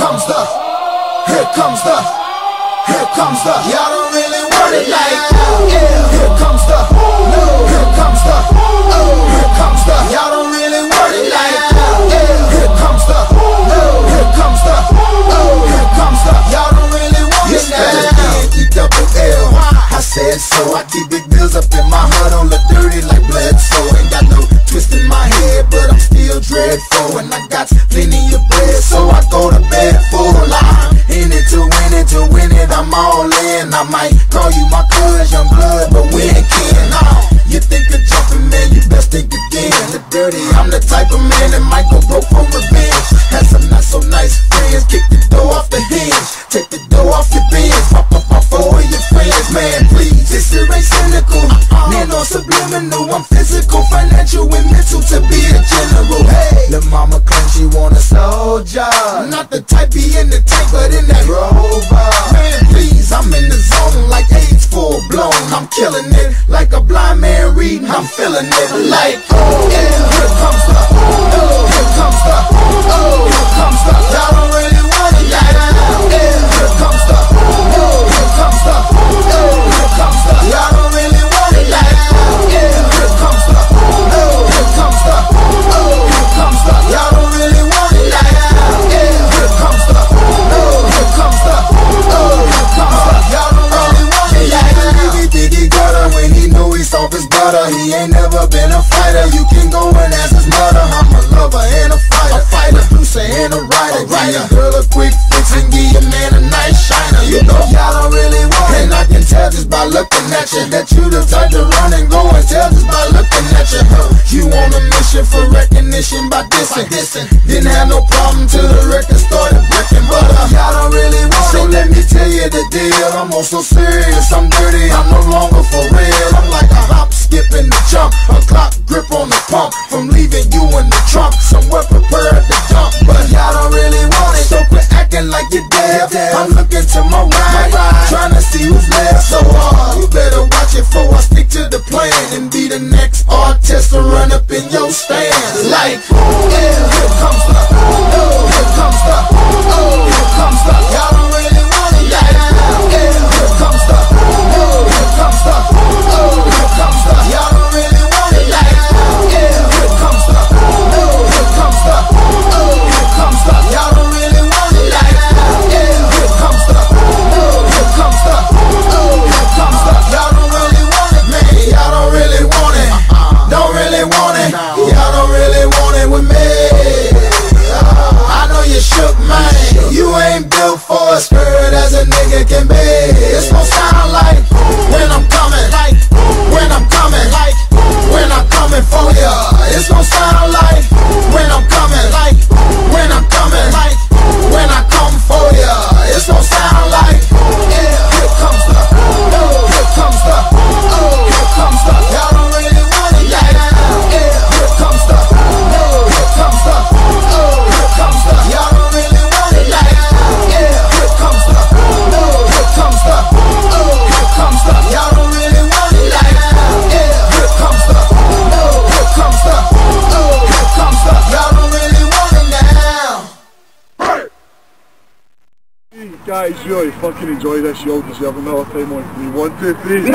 comes the, here comes the, here comes the. Y'all don't really want it like that. Yeah. Here comes the, no. Here comes the, oh. Here comes the. Y'all don't really want it like that. Yeah. Here comes the, no. Here comes the, oh. Here comes the. Y'all don't really want it like that. You double L. I said so. I keep big bills up in my hood on the dirty like blood. So ain't got no twist in my head, but I'm still dreadful, and I got plenty. I might call you my cuz, young blood, but we ain't kin. Nah, you think of jumping, man, you best think again. The dirty, I'm the type of man that might go broke for revenge. Had some not so nice friends, kick the door off the hinge, take the door off your bins, pop up my four of your friends, man, please. This here ain't cynical, uh-huh. man, on subliminal. I'm physical, financial, and mental to be a general. Hey, the mama claims she want a soldier, not the type be in the tank, but in that I'm feeling it like, oh yeah, here comes the, oh, here comes the, oh, here comes the. Y'all don't really want it yeah, by dissing. dissing. Didn't have no problem till the record started breaking. But uh, y'all don't really want so it. So let me tell you the deal. I'm also serious. I'm dirty. I'm no longer for real. I'm like a hop, skip, and a jump. A clock grip on the pump. From leaving you in the trunk. Somewhere prepared to dump. But y'all don't really want it. So quit acting like you're dead. I'm looking to my right. Trying to see who's left. So uh, you better watch it before I stick to the plan. And be the next artist to run up in your built for as a nigga can be. It's gon' sound Guys, really fucking enjoy this. You'll deserve another time on. One, two, three.